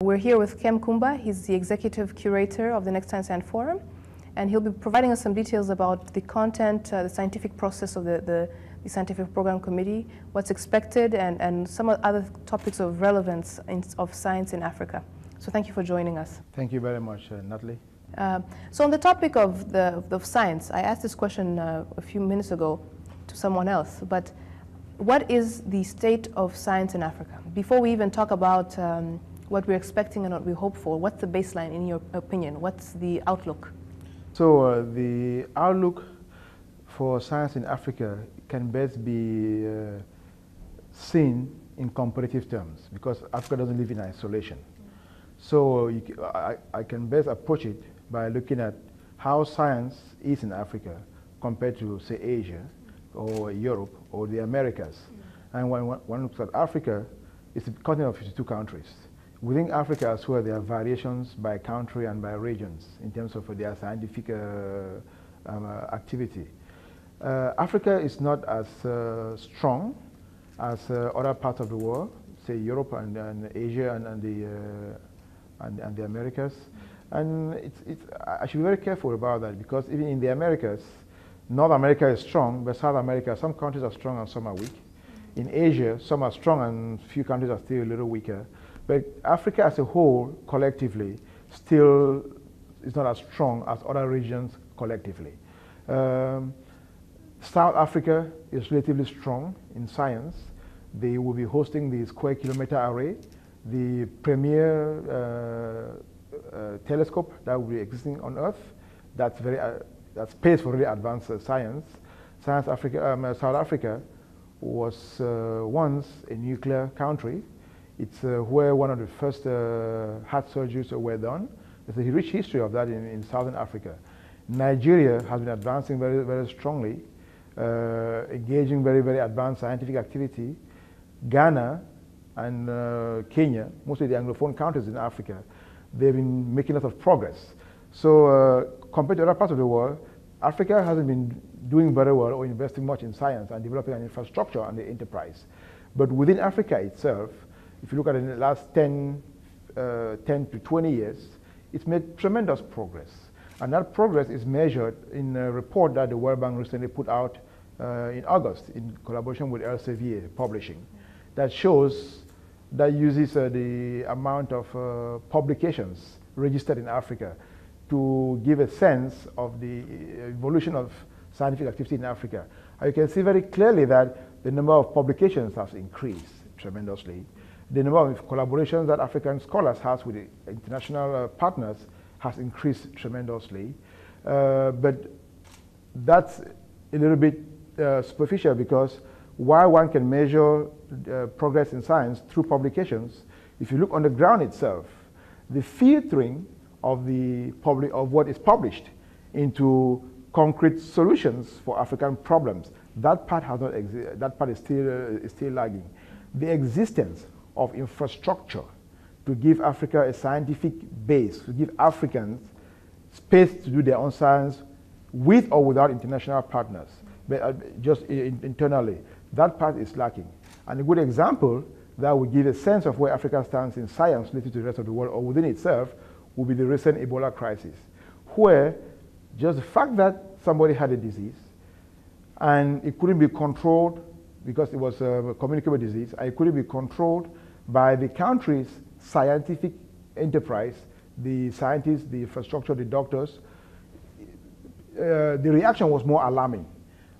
We're here with Nkem Khumbah. He's the executive curator of the Next Einstein Forum, and he'll be providing us some details about the content, uh, the scientific process of the, the, the, scientific program committee, what's expected, and, and some other topics of relevance in, of science in Africa. So thank you for joining us. Thank you very much, uh, Natalie. Uh, so on the topic of, the, of science, I asked this question uh, a few minutes ago to someone else, but what is the state of science in Africa? Before we even talk about um, what we're expecting and what we hope for. What's the baseline in your opinion? What's the outlook? So uh, the outlook for science in Africa can best be uh, seen in comparative terms because Africa doesn't live in isolation. So uh, I, I can best approach it by looking at how science is in Africa compared to, say, Asia or Europe or the Americas. And when one looks at Africa, it's a continent of 52 countries. Within Africa as well, there are variations by country and by regions in terms of their scientific uh, um, uh, activity. Uh, Africa is not as uh, strong as uh, other parts of the world, say Europe and, and Asia and, and the, uh, and, and, the Americas. And it's, it's, I should be very careful about that because even in the Americas, North America is strong, but South America, some countries are strong and some are weak. In Asia, some are strong and few countries are still a little weaker. But Africa as a whole, collectively, still is not as strong as other regions collectively. Um, South Africa is relatively strong in science. They will be hosting the Square Kilometer Array, the premier uh, uh, telescope that will be existing on Earth. That's very uh, that's space for really advanced uh, science. Science Africa, um, South Africa was uh, once a nuclear country it's uh, where one of the first uh, heart surgeries were done. There's a rich history of that in, in Southern Africa. Nigeria has been advancing very, very strongly, uh, engaging very, very advanced scientific activity. Ghana and uh, Kenya, mostly the Anglophone countries in Africa, they've been making a lot of progress. So uh, compared to other parts of the world, Africa hasn't been doing very well or investing much in science and developing an infrastructure and the enterprise. But within Africa itself, if you look at it in the last 10, uh, 10 to 20 years, it's made tremendous progress. And that progress is measured in a report that the World Bank recently put out uh, in August in collaboration with Elsevier Publishing that shows that uses uh, the amount of uh, publications registered in Africa to give a sense of the evolution of scientific activity in Africa. And you can see very clearly that the number of publications has increased tremendously the number of collaborations that African scholars has with international uh, partners has increased tremendously. Uh, but that's a little bit uh, superficial because while one can measure progress in science through publications, if you look on the ground itself, the filtering of, the public, of what is published into concrete solutions for African problems, that part, has not that part is, still, uh, is still lagging. The existence of infrastructure to give Africa a scientific base, to give Africans space to do their own science with or without international partners, but uh, just in, internally. That part is lacking. And a good example that would give a sense of where Africa stands in science relative to the rest of the world or within itself would be the recent Ebola crisis, where just the fact that somebody had a disease and it couldn't be controlled because it was a communicable disease, and it couldn't be controlled by the country's scientific enterprise, the scientists, the infrastructure, the doctors, uh, the reaction was more alarming.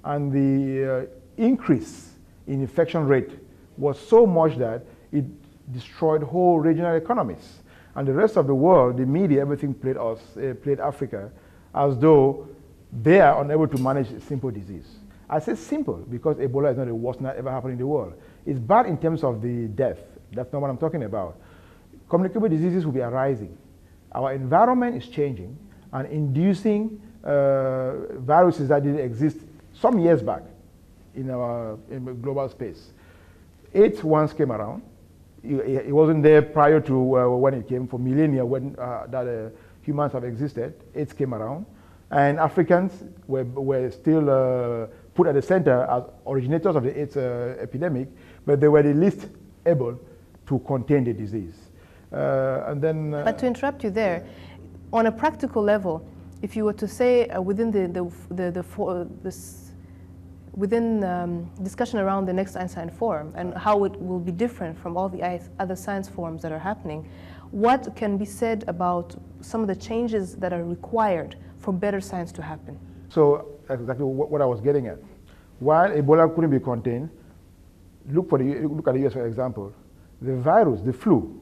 And the uh, increase in infection rate was so much that it destroyed whole regional economies. And the rest of the world, the media, everything played us, uh, played Africa as though they are unable to manage a simple disease. I say simple because Ebola is not the worst that ever happened in the world. It's bad in terms of the death. That's not what I'm talking about. Communicable diseases will be arising. Our environment is changing and inducing uh, viruses that didn't exist some years back in our in global space. AIDS once came around. It, wasn't there prior to uh, when it came for millennia when uh, that uh, humans have existed. AIDS came around. And Africans were, were still uh, put at the center as originators of the AIDS uh, epidemic, but they were the least able to contain the disease. Uh, and then. Uh, but to interrupt you there, on a practical level, if you were to say uh, within the the the, the for, this within um, discussion around the next Einstein Forum and how it will be different from all the other science forums that are happening, what can be said about some of the changes that are required for better science to happen? So exactly what I was getting at. While Ebola couldn't be contained, look, for the, look at the US for example, the virus, the flu,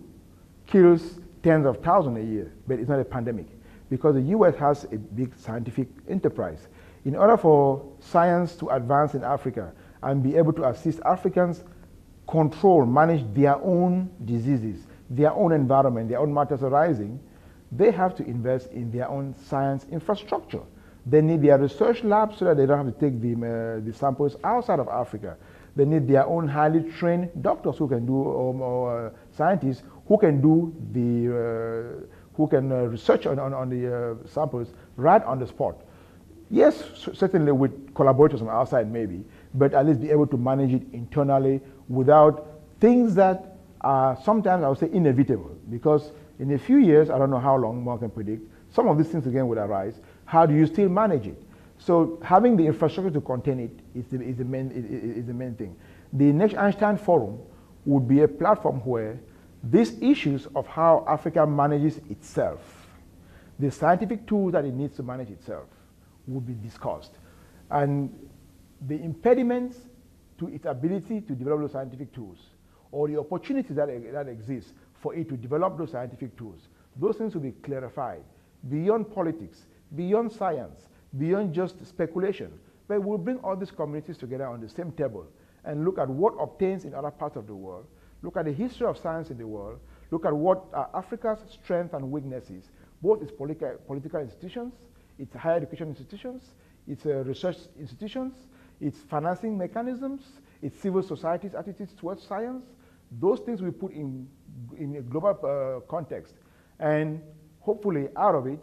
kills tens of thousands a year, but it's not a pandemic because the US has a big scientific enterprise. In order for science to advance in Africa and be able to assist Africans control, manage their own diseases, their own environment, their own matters arising, they have to invest in their own science infrastructure. They need their research labs so that they don't have to take the, uh, the samples outside of Africa. They need their own highly trained doctors who can do, um, or uh, scientists who can do the, uh, who can uh, research on, on, on the uh, samples right on the spot. Yes, certainly with collaborators from outside maybe, but at least be able to manage it internally without things that are sometimes I would say inevitable because in a few years, I don't know how long one can predict, some of these things again would arise. How do you still manage it? So having the infrastructure to contain it is the, is the, main, is the main thing. The next Einstein Forum would be a platform where these issues of how Africa manages itself, the scientific tools that it needs to manage itself, would be discussed. And the impediments to its ability to develop those scientific tools or the opportunities that, that exist for it to develop those scientific tools, those things will be clarified beyond politics, beyond science, beyond just speculation. But we'll bring all these communities together on the same table and look at what obtains in other parts of the world, look at the history of science in the world, look at what are Africa's strengths and weaknesses, both its politi political institutions, its higher education institutions, its uh, research institutions, its financing mechanisms, its civil society's attitudes towards science. Those things we put in, in a global uh, context. And hopefully out of it,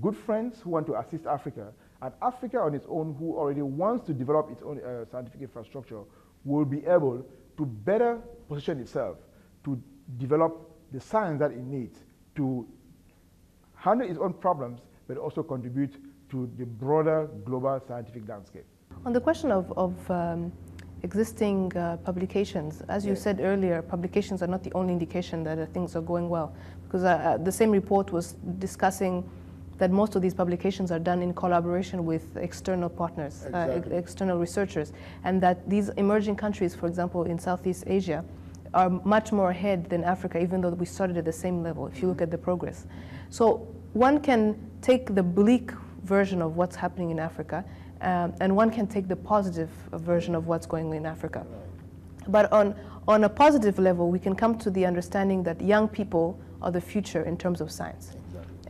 good friends who want to assist Africa, and Africa on its own who already wants to develop its own uh, scientific infrastructure will be able to better position itself to develop the science that it needs to handle its own problems but also contribute to the broader global scientific landscape. On the question of, of um, existing uh, publications, as you yes. said earlier, publications are not the only indication that uh, things are going well. Because uh, uh, the same report was discussing that most of these publications are done in collaboration with external partners, uh, exactly. external researchers, and that these emerging countries, for example, in Southeast Asia, are much more ahead than Africa, even though we started at the same level, if you look at the progress. So one can take the bleak version of what's happening in Africa, um, and one can take the positive version of what's going on in Africa. But on, on a positive level, we can come to the understanding that young people are the future in terms of science.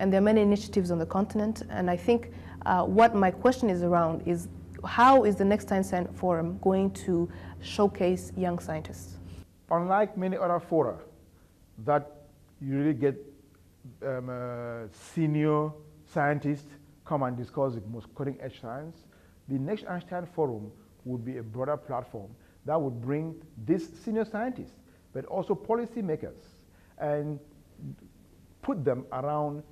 And there are many initiatives on the continent, and I think uh, what my question is around is how is the next Einstein Forum going to showcase young scientists? Unlike many other fora that you really get um, uh, senior scientists come and discuss the most cutting edge science. The next Einstein Forum would be a broader platform that would bring these senior scientists, but also policymakers, and put them around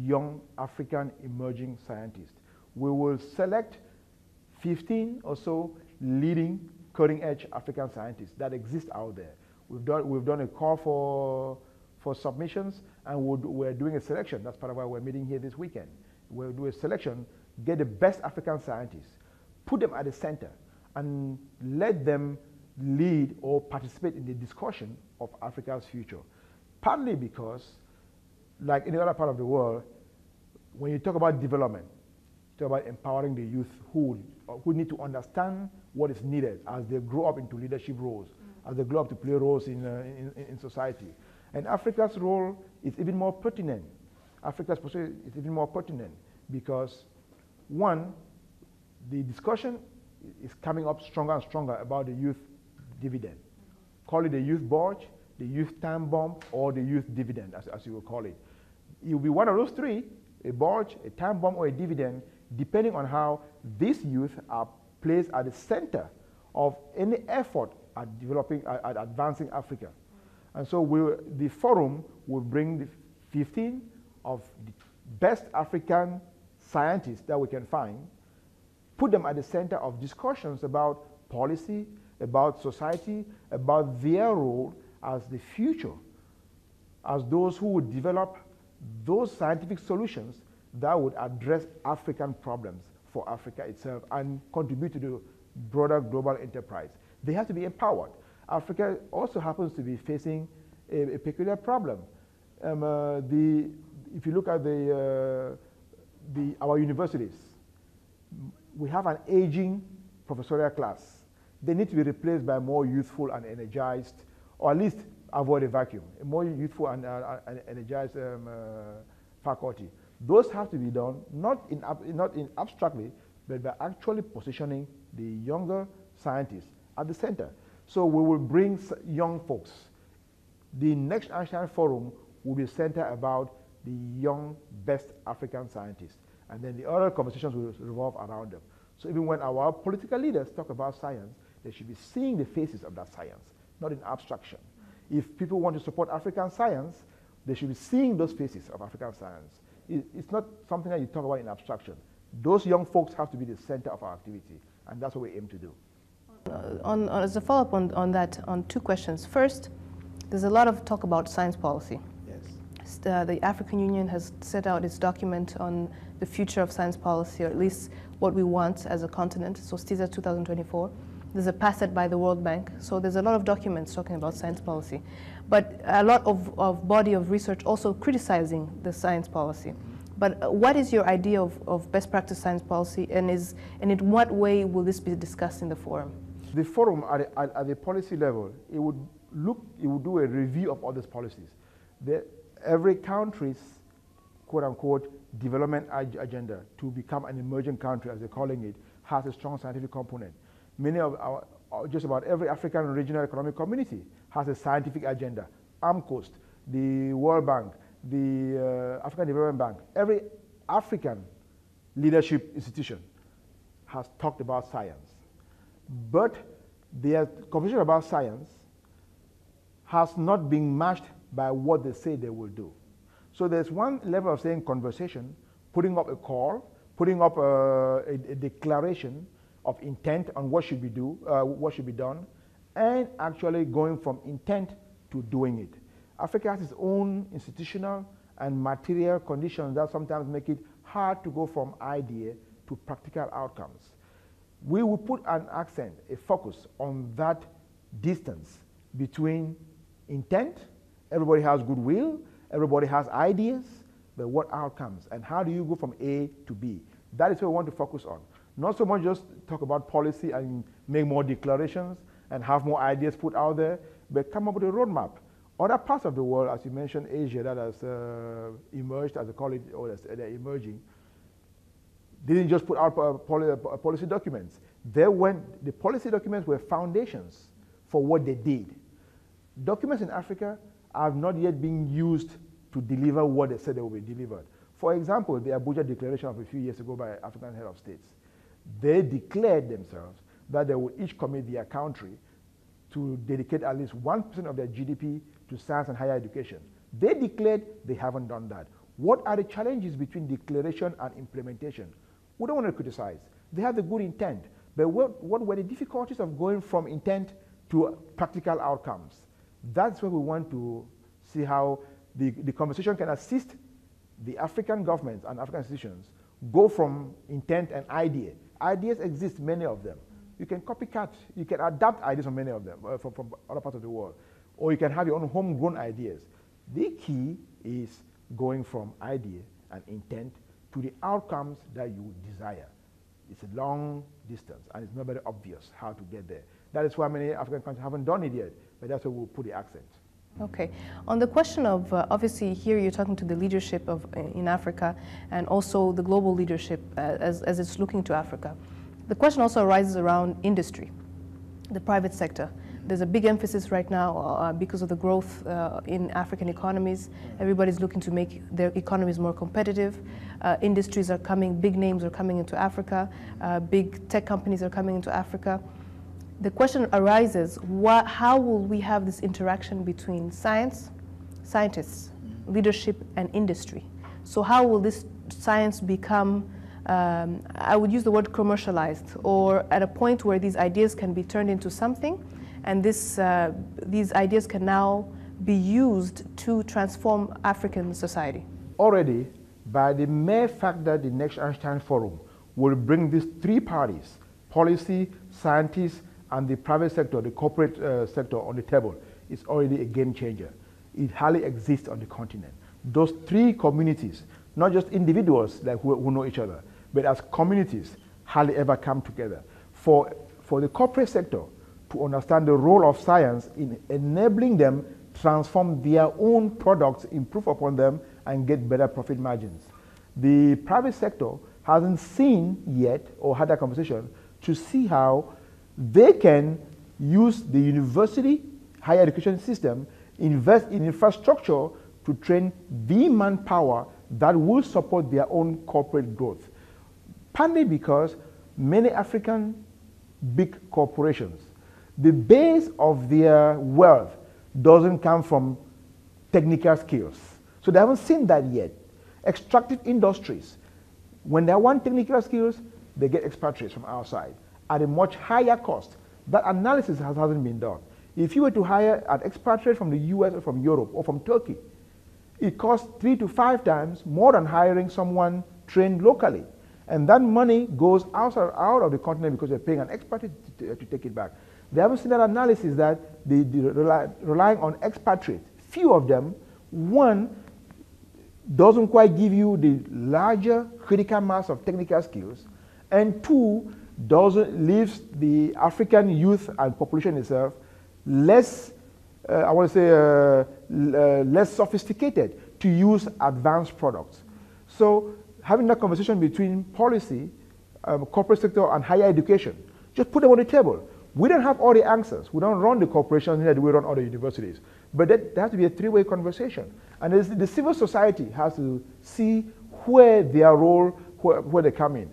young African emerging scientists. We will select 15 or so leading cutting edge African scientists that exist out there. We've done, we've done a call for for submissions, and we're doing a selection. That's part of why we're meeting here this weekend. We'll do a selection, get the best African scientists, put them at the center, and let them lead or participate in the discussion of Africa's future. Partly because, like any other part of the world, when you talk about development, you talk about empowering the youth who, who need to understand what is needed as they grow up into leadership roles, mm. as they grow up to play roles in, uh, in, in society. And Africa's role is even more pertinent. Africa's position is even more pertinent because, one, the discussion is coming up stronger and stronger about the youth dividend. Call it the youth bulge, the youth time bomb, or the youth dividend, as, as you will call it. Will be one of those three, a bulge, a time bomb, or a dividend, depending on how these youth are placed at the center of any effort at developing, at advancing Africa. And so we, the forum will bring the 15 of the best African scientists that we can find, put them at the center of discussions about policy, about society, about their role as the future, as those who would develop those scientific solutions that would address African problems for Africa itself and contribute to the broader global enterprise. They have to be empowered. Africa also happens to be facing a, a peculiar problem. Um, uh, the, if you look at the, uh, the, our universities, we have an aging professorial class. They need to be replaced by more youthful and energized, or at least avoid a vacuum, a more youthful and, uh, and energized um, uh, faculty. Those have to be done not in, not in abstractly, but by actually positioning the younger scientists at the center. So we will bring young folks. The next Einstein Forum will be centered about the young, best African scientists. And then the other conversations will revolve around them. So even when our political leaders talk about science, they should be seeing the faces of that science, not in abstraction. If people want to support African science, they should be seeing those faces of African science. it's not something that you talk about in abstraction. Those young folks have to be the center of our activity, and that's what we aim to do. Uh, on, on, as a follow-up on, on that, on two questions. First, there's a lot of talk about science policy. Yes. Uh, the African Union has set out its document on the future of science policy, or at least what we want as a continent, so STISA 2024. There's a pass set by the World Bank, so there's a lot of documents talking about science policy. But a lot of, of body of research also criticizing the science policy. But uh, what is your idea of, of best practice science policy, and, is, and in what way will this be discussed in the forum? The forum at, at, at the policy level, it would look, it would do a review of all these policies. The, every country's quote unquote development ag agenda to become an emerging country, as they're calling it, has a strong scientific component. Many of our, uh, just about every African regional economic community has a scientific agenda. AMCOST, the World Bank, the uh, African Development Bank, every African leadership institution has talked about science. But their conversation about science has not been matched by what they say they will do. So there's one level of saying conversation, putting up a call, putting up a, a, a declaration of intent on what should be do, uh, what should be done, and actually going from intent to doing it. Africa has its own institutional and material conditions that sometimes make it hard to go from idea to practical outcomes. We will put an accent, a focus on that distance between intent, everybody has goodwill, everybody has ideas, but what outcomes and how do you go from A to B? That is what we want to focus on. Not so much just talk about policy and make more declarations and have more ideas put out there, but come up with a roadmap. Other parts of the world, as you mentioned, Asia that has uh, emerged, as I call it, or they're emerging, didn't just put out uh, uh, policy documents. They went, the policy documents were foundations for what they did. Documents in Africa have not yet been used to deliver what they said they will be delivered. For example, the Abuja Declaration of a few years ago by African head of states they declared themselves that they would each commit their country to dedicate at least 1% of their GDP to science and higher education. They declared they haven't done that. What are the challenges between declaration and implementation? We don't want to criticize. They have the good intent. But what, what were the difficulties of going from intent to practical outcomes? That's where we want to see how the, the conversation can assist the African governments and African institutions go from intent and idea Ideas exist, many of them. You can copycat, you can adapt ideas from many of them, uh, from, from other parts of the world. Or you can have your own homegrown ideas. The key is going from idea and intent to the outcomes that you desire. It's a long distance, and it's not very obvious how to get there. That is why many African countries haven't done it yet, but that's where we'll put the accent. Okay. On the question of, uh, obviously here you're talking to the leadership of, uh, in Africa and also the global leadership uh, as, as it's looking to Africa. The question also arises around industry, the private sector. There's a big emphasis right now uh, because of the growth uh, in African economies. Everybody's looking to make their economies more competitive. Uh, industries are coming, big names are coming into Africa. big tech companies are coming into Africa the question arises, what, how will we have this interaction between science, scientists, leadership, and industry? So how will this science become, um, I would use the word commercialized, or at a point where these ideas can be turned into something, and this, uh, these ideas can now be used to transform African society? Already, by the mere fact that the next Einstein Forum will bring these three parties, policy, scientists, and the private sector, the corporate uh, sector on the table, is already a game changer. It hardly exists on the continent. Those three communities, not just individuals like who, who know each other, but as communities, hardly ever come together. For, for the corporate sector to understand the role of science in enabling them transform their own products, improve upon them, and get better profit margins. The private sector hasn't seen yet or had a conversation to see how they can use the university higher education system, invest in infrastructure to train the manpower that will support their own corporate growth. Partly because many African big corporations, the base of their wealth doesn't come from technical skills. So they haven't seen that yet. Extractive industries, when they want technical skills, they get expatriates from outside at a much higher cost. That analysis has, hasn't been done. If you were to hire an expatriate from the US or from Europe or from Turkey, it costs three to five times more than hiring someone trained locally. And that money goes outside, out of the continent because they're paying an expatriate to, to, take it back. They haven't seen that analysis that the rely, relying on expatriates, few of them, one, doesn't quite give you the larger critical mass of technical skills, and two, doesn't leaves the African youth and population itself less, uh, I want to say, uh, uh, less sophisticated to use advanced products. So having that conversation between policy, um, corporate sector, and higher education, just put them on the table. We don't have all the answers. We don't run the corporations that we run other universities. But that, there has to be a three-way conversation. And the civil society has to see where their role, where, where they come in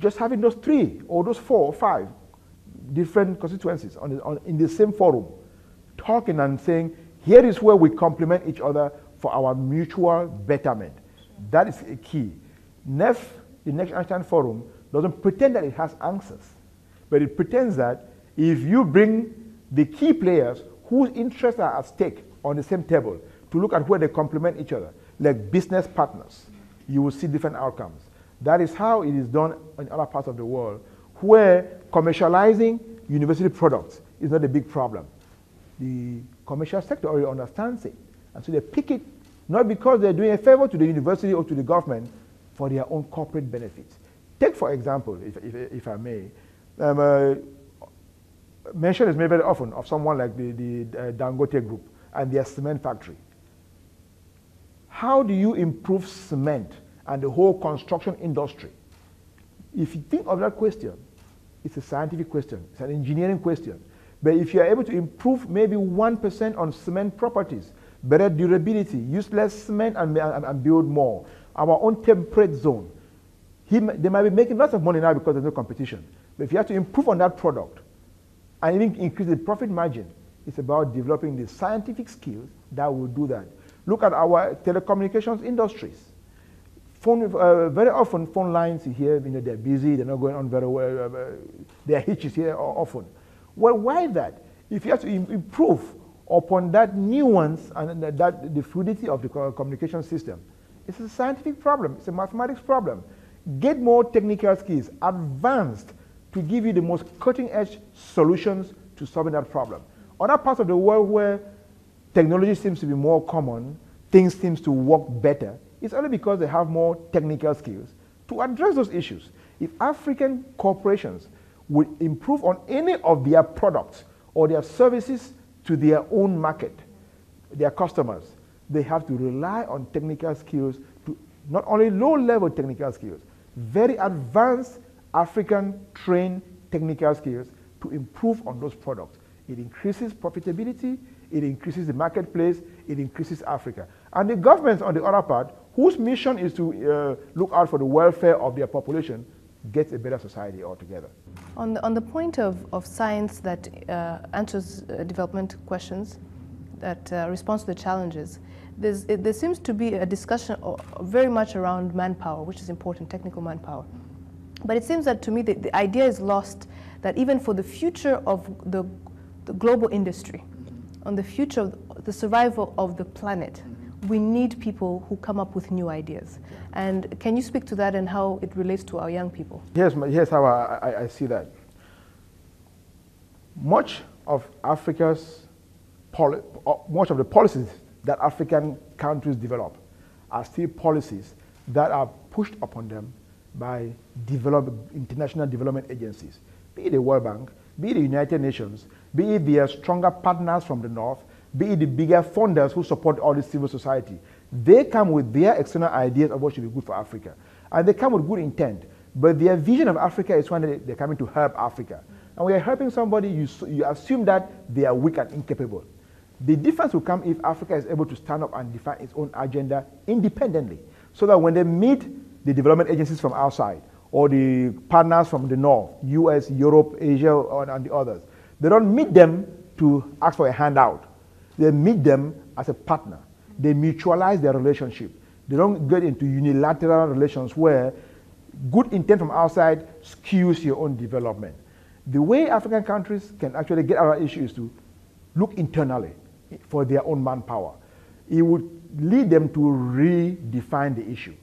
just having those three or those four or five different constituencies on, on in the same forum, talking and saying, here is where we complement each other for our mutual betterment. That is a key. NEF, the Next Einstein Forum, doesn't pretend that it has answers, but it pretends that if you bring the key players whose interests are at stake on the same table to look at where they complement each other, like business partners, you will see different outcomes. That is how it is done in other parts of the world, where commercializing university products is not a big problem. The commercial sector already understands it. And so they pick it not because they're doing a favor to the university or to the government, for their own corporate benefits. Take, for example, if, if, if I may, um, uh, mention is made very often of someone like the, the uh, Dangote Group and their cement factory. How do you improve cement and the whole construction industry. If you think of that question, it's a scientific question, it's an engineering question. But if you are able to improve maybe 1% on cement properties, better durability, use less cement and, and, and build more, our own temperate zone, he, they might be making lots of money now because there's no competition. But if you have to improve on that product and even increase the profit margin, it's about developing the scientific skills that will do that. Look at our telecommunications industries. Phone, uh, very often phone lines here, you know, they're busy, they're not going on very well, uh, uh there are hitches here often. Well, why that? If you have to improve upon that nuance and that, the fluidity of the communication system, it's a scientific problem, it's a mathematics problem. Get more technical skills, advanced, to give you the most cutting edge solutions to solving that problem. Other parts of the world where technology seems to be more common, things seems to work better, it's only because they have more technical skills to address those issues. If African corporations would improve on any of their products or their services to their own market, their customers, they have to rely on technical skills to not only low-level technical skills, very advanced African trained technical skills to improve on those products. It increases profitability, it increases the marketplace, it increases Africa. And the governments on the other part whose mission is to uh, look out for the welfare of their population, get a better society altogether. On the, on the point of, of science that uh, answers uh, development questions, that uh, responds to the challenges, it, there seems to be a discussion very much around manpower, which is important, technical manpower. But it seems that to me the, the idea is lost that even for the future of the, the global industry, on the future of the survival of the planet, we need people who come up with new ideas. And can you speak to that and how it relates to our young people? Yes, here's how I, I, I see that. Much of Africa's, much of the policies that African countries develop are still policies that are pushed upon them by develop, international development agencies, be it the World Bank, be it the United Nations, be it their stronger partners from the North, be it the bigger funders who support all the civil society. They come with their external ideas of what should be good for Africa. And they come with good intent. But their vision of Africa is one they're coming to help Africa. And when you're helping somebody, you, you assume that they are weak and incapable. The difference will come if Africa is able to stand up and define its own agenda independently. So that when they meet the development agencies from outside or the partners from the north, US, Europe, Asia, and the others, they don't meet them to ask for a handout. They meet them as a partner. They mutualize their relationship. They don't get into unilateral relations where good intent from outside skews your own development. The way African countries can actually get our issue is to look internally for their own manpower. It would lead them to redefine the issue.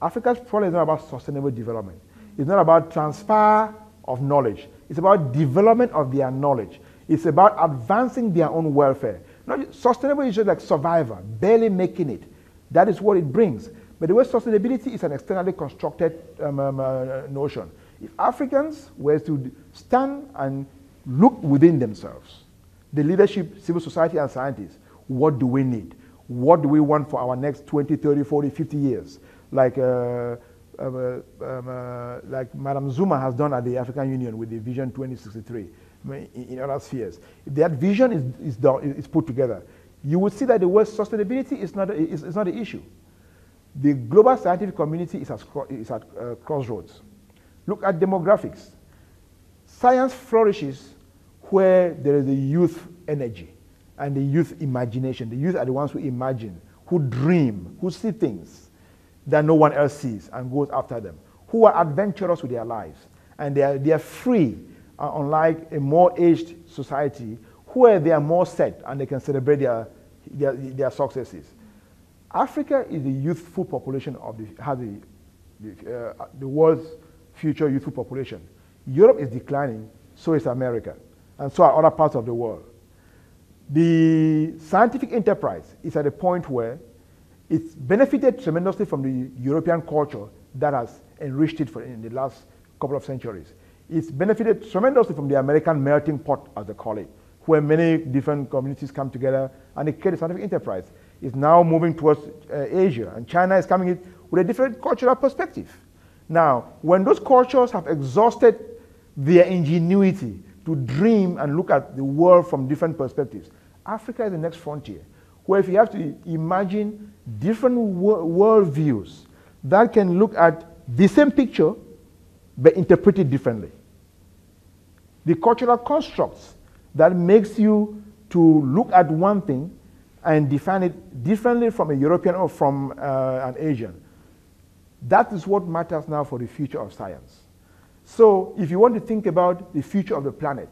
Africa's problem is not about sustainable development. It's not about transfer of knowledge. It's about development of their knowledge. It's about advancing their own welfare. Not sustainable is just like survivor, barely making it. That is what it brings. But the word sustainability is an externally constructed um, um, uh, notion. If Africans were to stand and look within themselves, the leadership, civil society, and scientists, what do we need? What do we want for our next 20, 30, 40, 50 years? Like, uh, um, uh, um, uh, like Madam Zuma has done at the African Union with the Vision 2063 in other spheres. If that vision is, is, done, is put together, you will see that the word sustainability is not, is, is not an issue. The global scientific community is at, is at uh, crossroads. Look at demographics. Science flourishes where there is a youth energy and the youth imagination. The youth are the ones who imagine, who dream, who see things that no one else sees and goes after them, who are adventurous with their lives. And they are, they are free unlike a more aged society where they are more set and they can celebrate their, their, their successes. Africa is the youthful population of the, has the, the, uh, the world's future youthful population. Europe is declining, so is America, and so are other parts of the world. The scientific enterprise is at a point where it's benefited tremendously from the European culture that has enriched it for in the last couple of centuries. It's benefited tremendously from the American melting pot, as they call it, where many different communities come together and they create a scientific enterprise. It's now moving towards uh, Asia, and China is coming in with a different cultural perspective. Now, when those cultures have exhausted their ingenuity to dream and look at the world from different perspectives, Africa is the next frontier, where if you have to imagine different world views that can look at the same picture but interpret it differently. The cultural constructs that makes you to look at one thing and define it differently from a European or from uh, an Asian. That is what matters now for the future of science. So if you want to think about the future of the planet,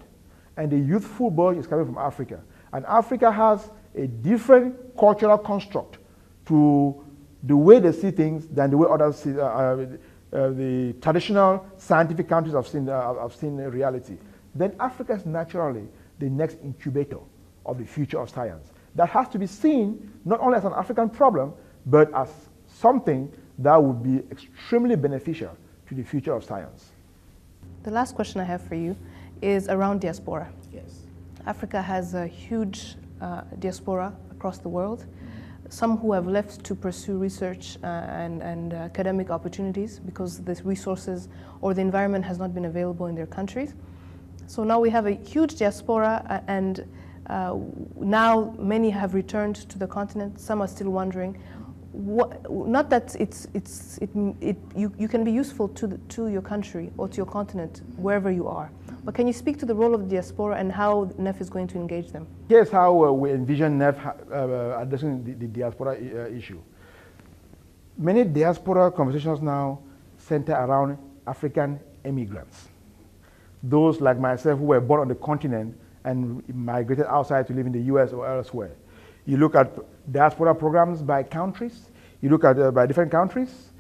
and the youthful boy is coming from Africa, and Africa has a different cultural construct to the way they see things than the way others see, uh, uh the traditional scientific countries have seen, uh, have seen reality, then Africa is naturally the next incubator of the future of science. That has to be seen not only as an African problem, but as something that would be extremely beneficial to the future of science. The last question I have for you is around diaspora. Yes. Africa has a huge uh, diaspora across the world some who have left to pursue research uh, and, and uh, academic opportunities because the resources or the environment has not been available in their countries. So now we have a huge diaspora uh, and uh, now many have returned to the continent. Some are still wondering what, not that it's, it's, it, it, you, you can be useful to, the, to your country or to your continent, wherever you are. But can you speak to the role of the diaspora and how NEF is going to engage them? Here's how uh, we envision NEF uh, addressing the, the diaspora uh, issue. Many diaspora conversations now center around African immigrants. Those like myself who were born on the continent and migrated outside to live in the US or elsewhere. You look at diaspora programs by countries. You look at uh, by different countries.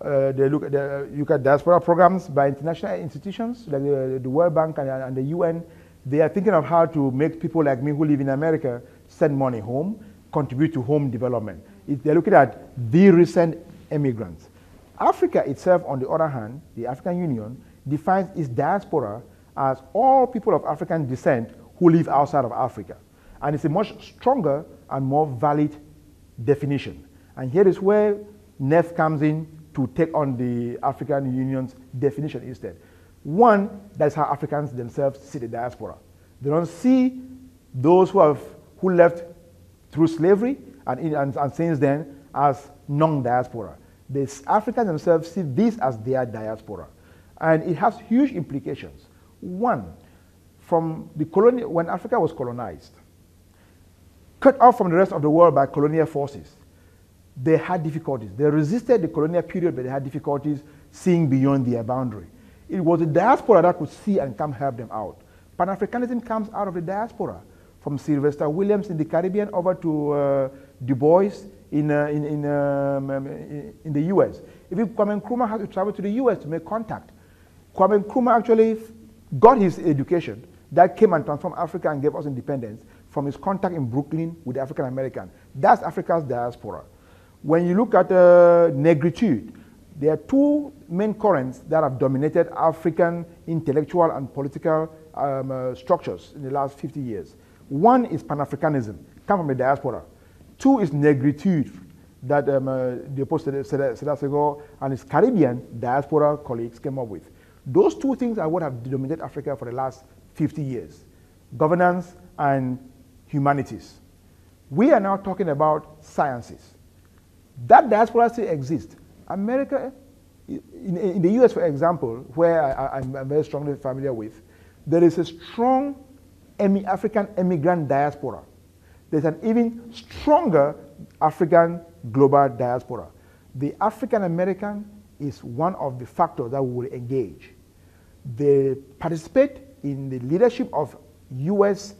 Uh, they look at, the, you look at diaspora programs by international institutions like the, the World Bank and, and, the UN. They are thinking of how to make people like me who live in America send money home, contribute to home development. It, they're looking at the recent immigrants. Africa itself, on the other hand, the African Union, defines its diaspora as all people of African descent who live outside of Africa. And it's a much stronger and more valid definition. And here is where NEF comes in to take on the African Union's definition instead. One, that's how Africans themselves see the diaspora. They don't see those who, have, who left through slavery and, and, and since then as non-diaspora. The Africans themselves see this as their diaspora. And it has huge implications. One, from the colonial, when Africa was colonized, cut off from the rest of the world by colonial forces, they had difficulties. They resisted the colonial period, but they had difficulties seeing beyond their boundary. It was the diaspora that could see and come help them out. Pan Africanism comes out of the diaspora, from Sylvester Williams in the Caribbean over to uh, Du Bois in, uh, in, in, um, um in, the US. If Kwame Nkrumah had to travel to the US to make contact, Kwame Nkrumah actually got his education that came and transformed Africa and gave us independence from his contact in Brooklyn with African American. That's Africa's diaspora. When you look at uh, negritude, there are two main currents that have dominated African intellectual and political um, uh, structures in the last 50 years. One is Pan-Africanism, come from the diaspora. Two is negritude, that um, uh, Léopold Sédar and his Caribbean diaspora colleagues came up with. Those two things are what have dominated Africa for the last 50 years, governance and humanities. We are now talking about sciences. That diaspora still exists. America, in, in the US, for example, where I, am very strongly familiar with, there is a strong African immigrant diaspora. There's an even stronger African global diaspora. The African American is one of the factors that will engage. They participate in the leadership of US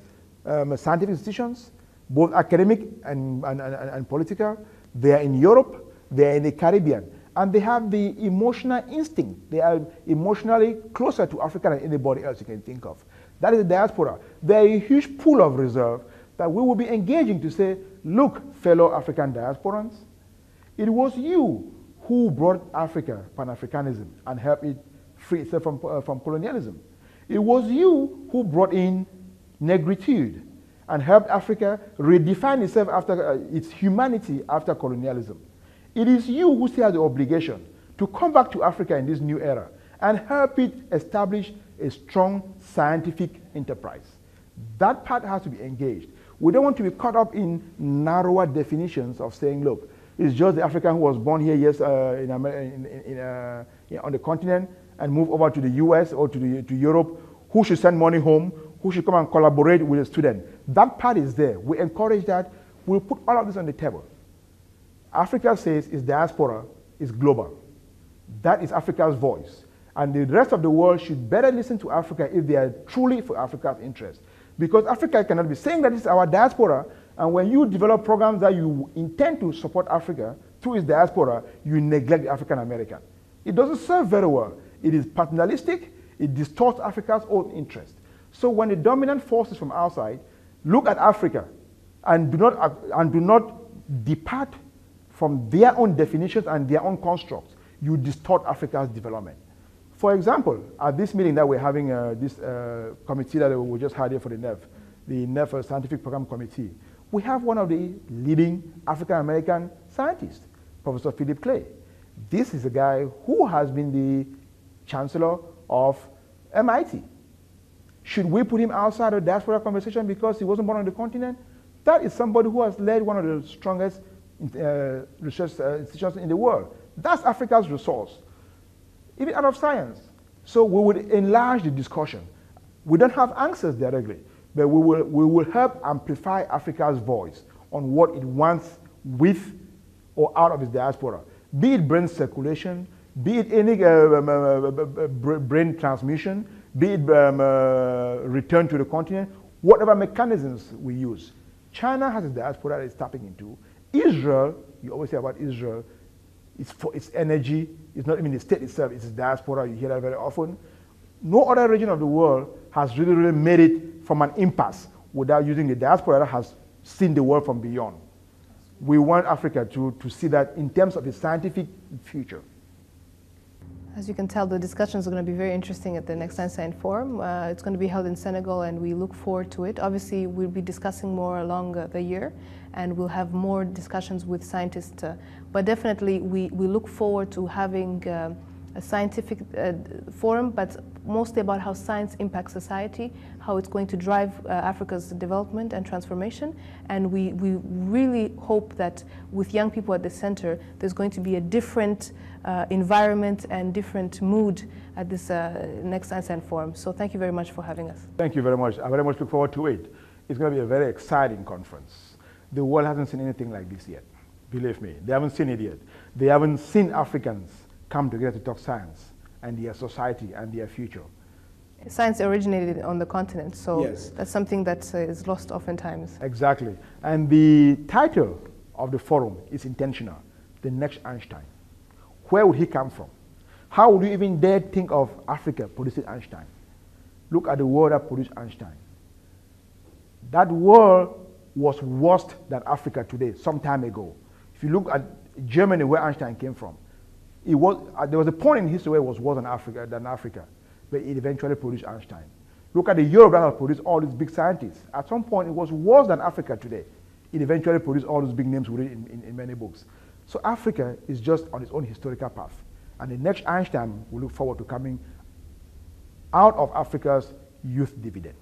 um, scientific institutions, both academic and, and, and, and political. They are in Europe, they are in the Caribbean, and they have the emotional instinct. They are emotionally closer to Africa than anybody else you can think of. That is the diaspora. They are a huge pool of reserve that we will be engaging to say, look, fellow African diasporans, it was you who brought Africa, Pan-Africanism, and helped it free itself from, uh, from colonialism. It was you who brought in negritude and helped Africa redefine itself after uh, its humanity after colonialism. It is you who still have the obligation to come back to Africa in this new era and help it establish a strong scientific enterprise. That part has to be engaged. We don't want to be caught up in narrower definitions of saying, look, it's just the African who was born here, yes, uh, in, in, in, uh, on the continent and move over to the US or to, the, to Europe, who should send money home, who should come and collaborate with a student. That part is there. We encourage that. We'll put all of this on the table. Africa says its diaspora is global. That is Africa's voice. And the rest of the world should better listen to Africa if they are truly for Africa's interest. Because Africa cannot be saying that it's our diaspora, and when you develop programs that you intend to support Africa through its diaspora, you neglect the African American. It doesn't serve very well. It is paternalistic, it distorts Africa's own interest. So when the dominant forces from outside look at Africa and do not, and do not depart from their own definitions and their own constructs, you distort Africa's development. For example, at this meeting that we're having, uh, this uh, committee that we just had here for the NEF, the NEF uh, Scientific Program Committee, we have one of the leading African American scientists, Professor Philip Clay. This is a guy who has been the chancellor of MIT. Should we put him outside of diaspora conversation because he wasn't born on the continent? That is somebody who has led one of the strongest uh, research uh, institutions in the world. That's Africa's resource, even out of science. So we would enlarge the discussion. We don't have answers directly, but we will, we will help amplify Africa's voice on what it wants with or out of its diaspora, be it brain circulation, be it any uh, um, uh, uh, uh brain transmission, be it um, uh, return to the continent, whatever mechanisms we use. China has a diaspora that it's tapping into. Israel, you always hear about Israel, it's for its energy. It's not even the state itself, it's the diaspora. You hear that very often. No other region of the world has really, really made it from an impasse without using the diaspora that has seen the world from beyond. We want Africa to, to see that in terms of its scientific future. As you can tell, the discussions are going to be very interesting at the next Einstein Forum. Uh, it's going to be held in Senegal, and we look forward to it. Obviously, we'll be discussing more along uh, the year, and we'll have more discussions with scientists. Uh, but definitely, we, we look forward to having uh, a scientific uh, forum, but mostly about how science impacts society, how it's going to drive uh, Africa's development and transformation. And we, we really hope that with young people at the center, there's going to be a different uh, environment and different mood at this uh, next Einstein Forum. So thank you very much for having us. Thank you very much. I very much look forward to it. It's going to be a very exciting conference. The world hasn't seen anything like this yet. Believe me, they haven't seen it yet. They haven't seen Africans come together to talk science and their society and their future. Science originated on the continent, so yes. that's something that uh, is lost oftentimes. Exactly. And the title of the forum is intentional The Next Einstein. Where would he come from? How would you even dare think of Africa producing Einstein? Look at the world that produced Einstein. That world was worse than Africa today, some time ago. If you look at Germany, where Einstein came from, it was, uh, there was a point in history where it was worse than Africa, than Africa, but it eventually produced Einstein. Look at the Europe that has produced all these big scientists. At some point, it was worse than Africa today. It eventually produced all those big names we read in, in, in many books. So Africa is just on its own historical path. And the next Einstein, will look forward to coming out of Africa's youth dividend.